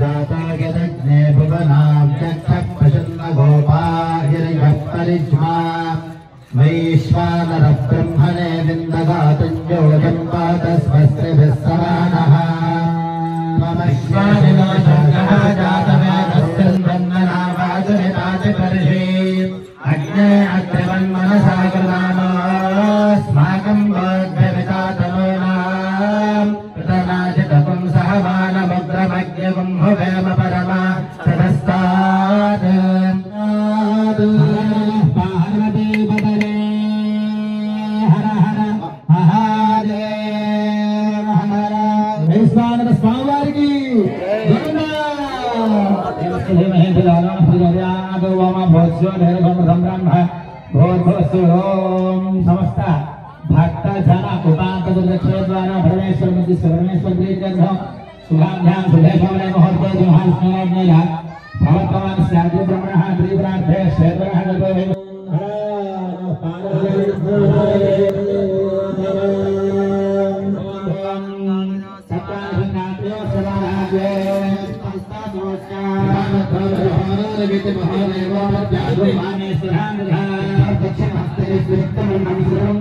जाता यदग्ने भुवनाव्यक्षः प्रसन्न गोपायर्यः परिज्मा वैश्वानरब्रह्मणे विन्दगातञ्जोजम् पात स्वस्तिभिः समानः ममश्वानिनो शङ्कः जातवेदस्मिन् अग्ने अग्निवन्मनसा कृतामस्माकम् बोद्धवितातनूनाम् कृतनाचितपुं सह मानमुग्रमज्ञगुम्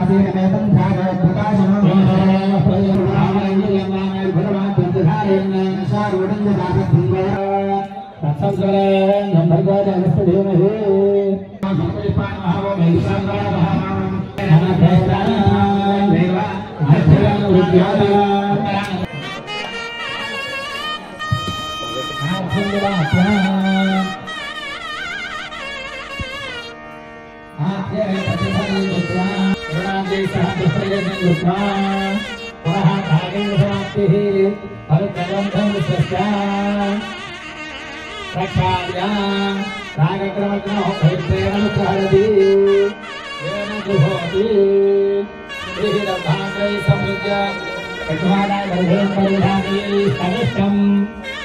Selamat गोविंद नाथ सत्संग भगवान अगस्त देव Thank you.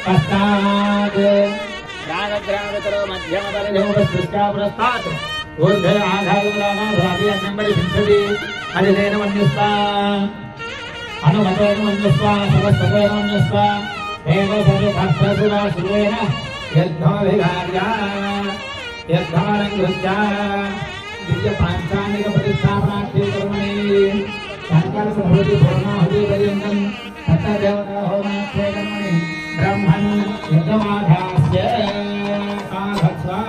पश्चात् रागग्रामतरो मध्यमपरिधोपस्पृष्टापुरस्तात् ऊर्ध्वे आधारमुलानाधार्यन्नम्बरि सिद्धति अधिदेन मन्युस्वा अनुमतेन मन्युस्वा सरस्वतेन मन्युस्वा एव सर्वभक्तसुरा सुरेण यद्धोऽभिधार्या दिव्यपाञ्चानिकप्रतिष्ठापनार्थे कर्मणि शङ्करसभवति पूर्णाहुतिपर्यन्तम् तत्तदेवता होमाख्ये कर्मणि ब्रह्मन् युद्धमाधास्य साधत्वा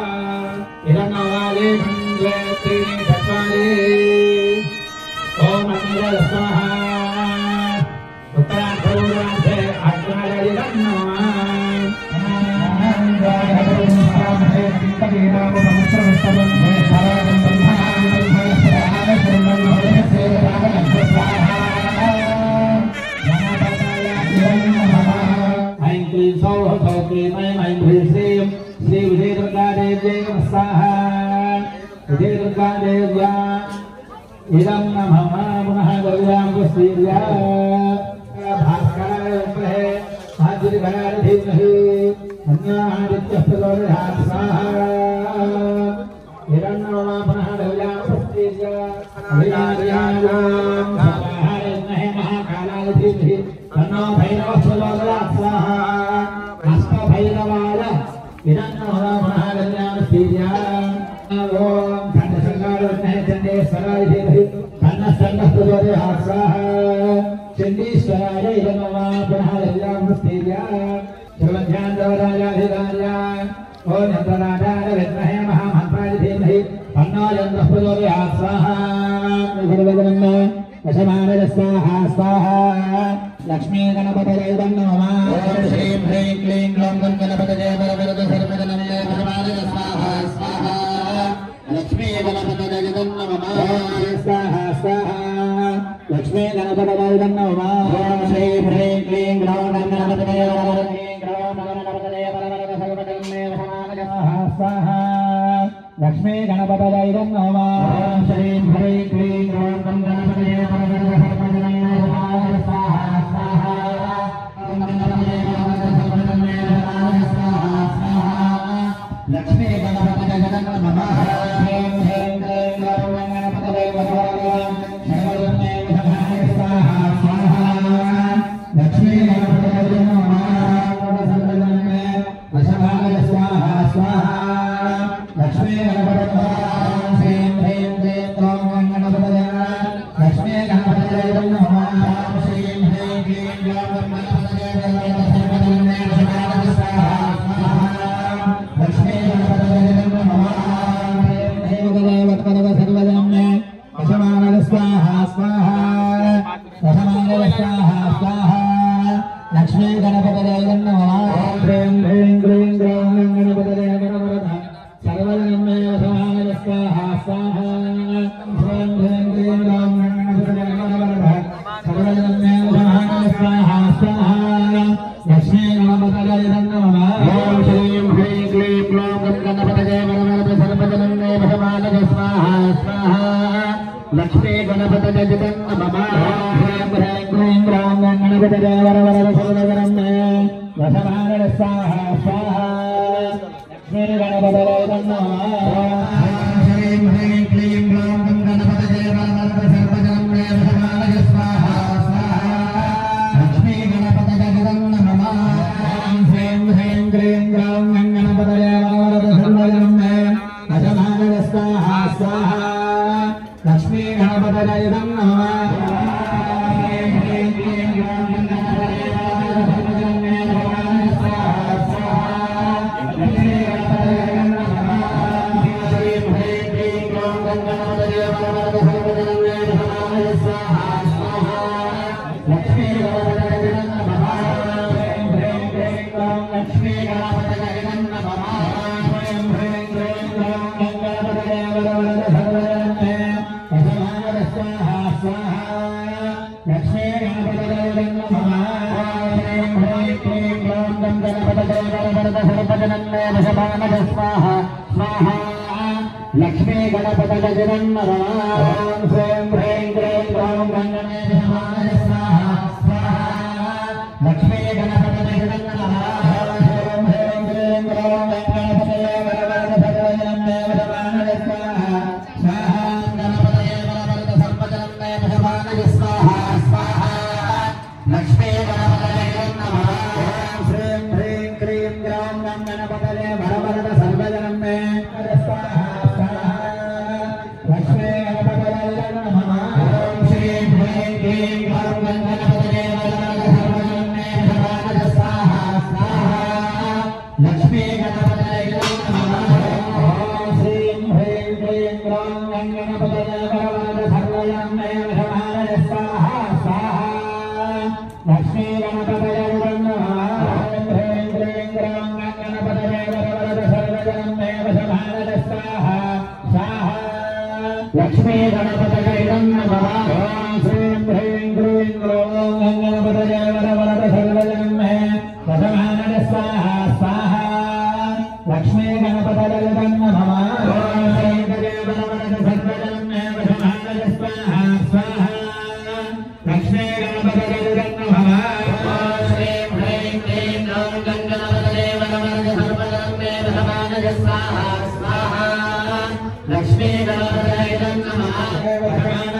इदनवाले द्वे त्रीणि चत्वारि ॐ अग्निरः इदं नमः अभियार्यां स्वाहा विद्महे महाकालाय धीमहि स्वाहा स्वाहा लक्ष्मी गणपतये नमः ओम श्रीं ह्रीं क्लीं ग्लौं गं गणपतये वरवरद सर्वजनन्ये वशमानय स्वाहा स्वाहा लक्ष्मी नमः स्वाहा स्वाहा लक्ष्मी गणपतये नमः ओम श्रीं ह्रीं क्लीं ग्लौं गं गणपतये स्वाहा लक्ष्मी गणपतये नमः ओम श्रीं ह्रीं Rafa जगदम्बरां ह्रीं ह्रीं ह्रौं गङ्गणे नमः गणपतये गङ्गभः Thank you.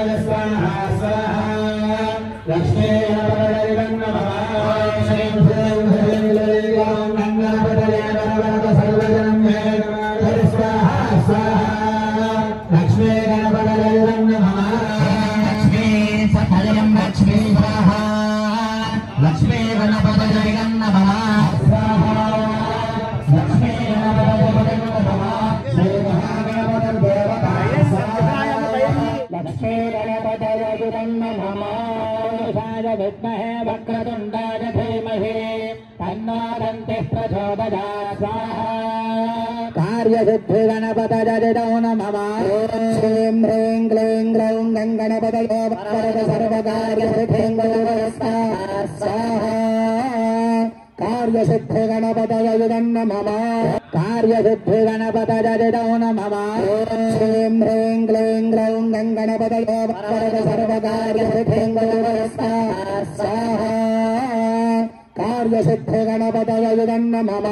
गणपतयजुमन्नभमानुषाय विद्महे वक्रतुण्डाय धीमहि तन्नादन्तिः प्रचोदया स्वाहा। कार्यसिद्धिगणपतजदिदौ नमः श्रीं ह्रीं क्लीं ग्लौं स्वाहा। कार्यसिद्धि गणपत मम कार्य कार्यसिद्धि गणपत जयदौ नम श्रीं ह्रीं क्लीं ग्लौं गङ्गणपतयो कार्य सर्वकार्यसिद्धिं गणपत जयदं नमः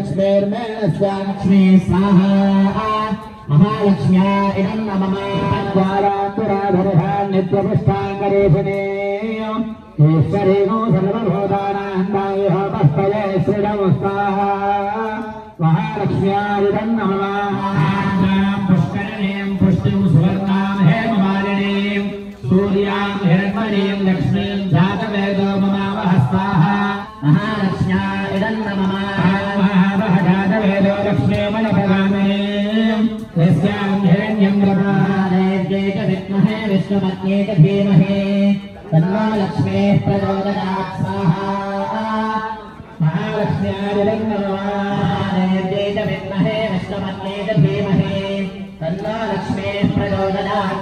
प्रपद्ये लक्ष्मीर्मे स्वालक्ष्मी लक्ष्मी स्वाहा। महालक्ष्म्या इदं नमः। द्वारान्तराधरः नित्यपुष्टाङ्गरेशने ईश्वरेणो सर्वभूतानान्दायः पस्तये श्रीरमुस्ताः महालक्ष्म्यादिदं नमः। पुष्करणीं पुष्टिं सुवर्णां हेममालिनीं, सूर्यां हिरण्मणीं लक्ष्मीं च धीमहि तन्नो लक्ष्मीः प्रचोदयात् स्वाहा महादेव्यै च विद्महे विष्णुपत्न्यै च धीमहि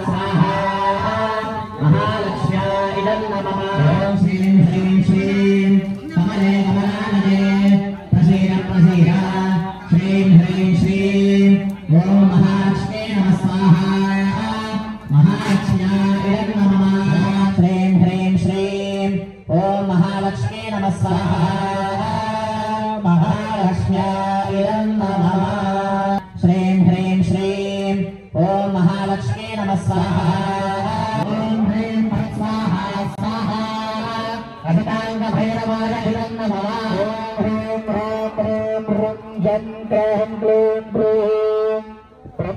स्वाहा महालक्ष्म्या इदं नमः। श्रीं ॐ महालक्ष्मी नमः स्वाहा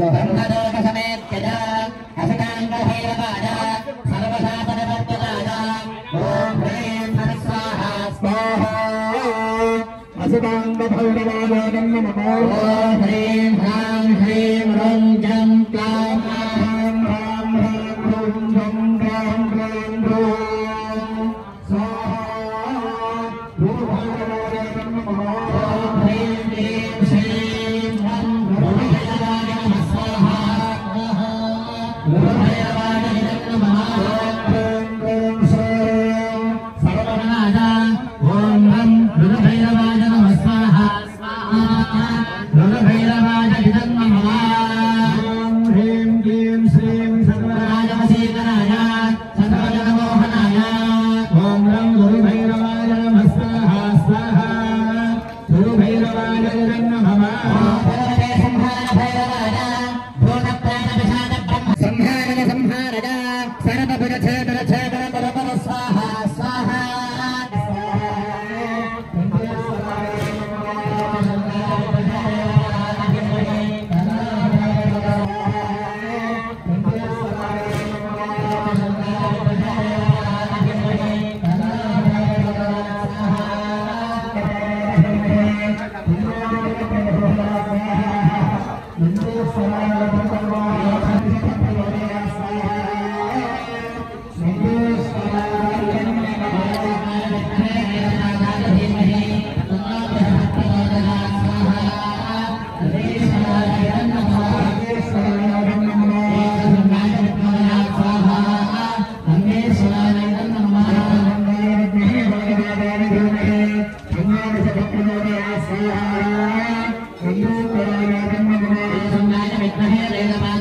ब्रह्मदेवसमेत्यज अभिताङ्गभैरवाय ओम ॐ ह्रीं फट् स्वाहा स्वाहा असुताङ्गभैरवाय नमः ह्रां ह्रीं